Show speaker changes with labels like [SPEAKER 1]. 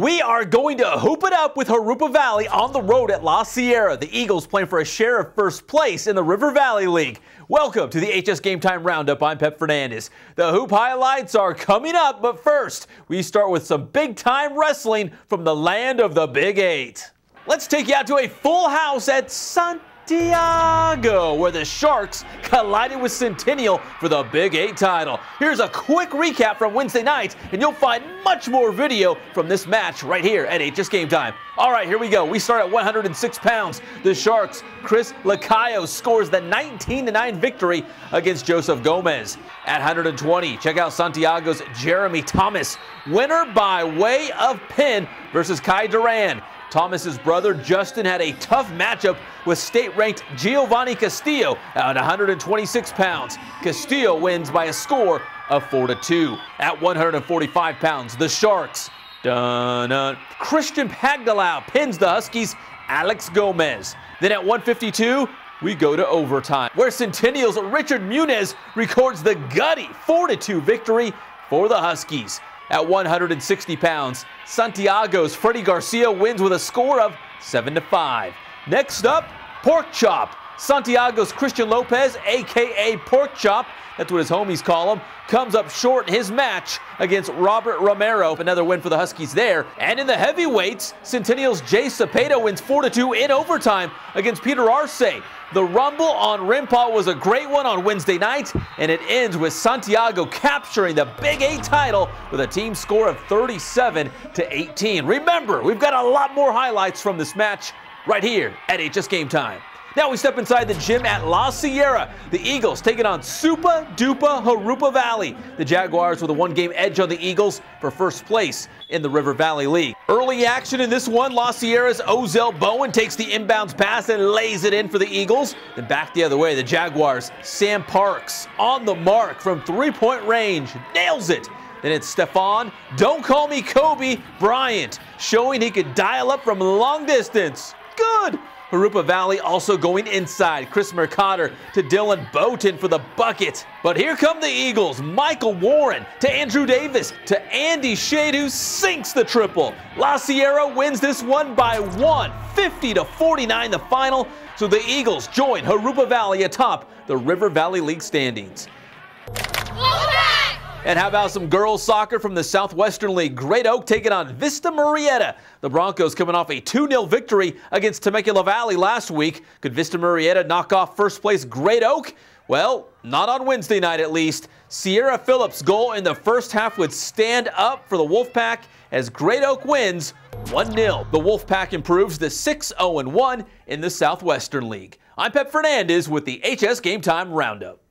[SPEAKER 1] We are going to hoop it up with Jurupa Valley on the road at La Sierra. The Eagles playing for a share of first place in the River Valley League. Welcome to the HS Game Time Roundup. I'm Pep Fernandez. The hoop highlights are coming up, but first, we start with some big time wrestling from the land of the Big Eight. Let's take you out to a full house at Sun Santiago, where the Sharks collided with Centennial for the Big Eight title. Here's a quick recap from Wednesday night, and you'll find much more video from this match right here at HS Game Time. All right, here we go. We start at 106 pounds. The Sharks, Chris Lacayo scores the 19-9 victory against Joseph Gomez. At 120, check out Santiago's Jeremy Thomas, winner by way of pin versus Kai Duran. Thomas's brother Justin had a tough matchup with state-ranked Giovanni Castillo at 126 pounds. Castillo wins by a score of 4 to 2. At 145 pounds, the Sharks. Dun, dun. Christian Pagdalau pins the Huskies Alex Gomez. Then at 152, we go to overtime, where Centennial's Richard Muniz records the gutty 4-2 victory for the Huskies at 160 pounds. Santiago's Freddy Garcia wins with a score of 7 to 5. Next up, Pork Chop. Santiago's Christian Lopez, aka Pork Chop, that's what his homies call him, comes up short in his match against Robert Romero. Another win for the Huskies there. And in the heavyweights, Centennial's Jay Cepeda wins 4-2 in overtime against Peter Arce. The Rumble on Rimpau was a great one on Wednesday night, and it ends with Santiago capturing the Big Eight title with a team score of 37 to 18. Remember, we've got a lot more highlights from this match right here at HS Game Time. Now we step inside the gym at La Sierra. The Eagles taking on Supa Dupa Jurupa Valley. The Jaguars with a one-game edge on the Eagles for first place in the River Valley League. Early action in this one, La Sierra's Ozell Bowen takes the inbounds pass and lays it in for the Eagles. Then back the other way, the Jaguars, Sam Parks on the mark from three-point range, nails it. Then it's Stefan, don't call me Kobe, Bryant, showing he could dial up from long distance. Good. Jurupa Valley also going inside. Chris Mercader to Dylan Bowton for the bucket. But here come the Eagles. Michael Warren to Andrew Davis to Andy Shade who sinks the triple. La Sierra wins this one by one, 50 to 49 the final. So the Eagles join Jurupa Valley atop the River Valley League standings. And how about some girls soccer from the Southwestern League? Great Oak taking on Vista Murrieta. The Broncos coming off a 2-0 victory against Temecula Valley last week. Could Vista Murrieta knock off first place Great Oak? Well, not on Wednesday night at least. Sierra Phillips' goal in the first half would stand up for the Wolfpack as Great Oak wins 1-0. The Wolfpack improves to 6-0-1 in the Southwestern League. I'm Pep Fernandez with the HS Game Time Roundup.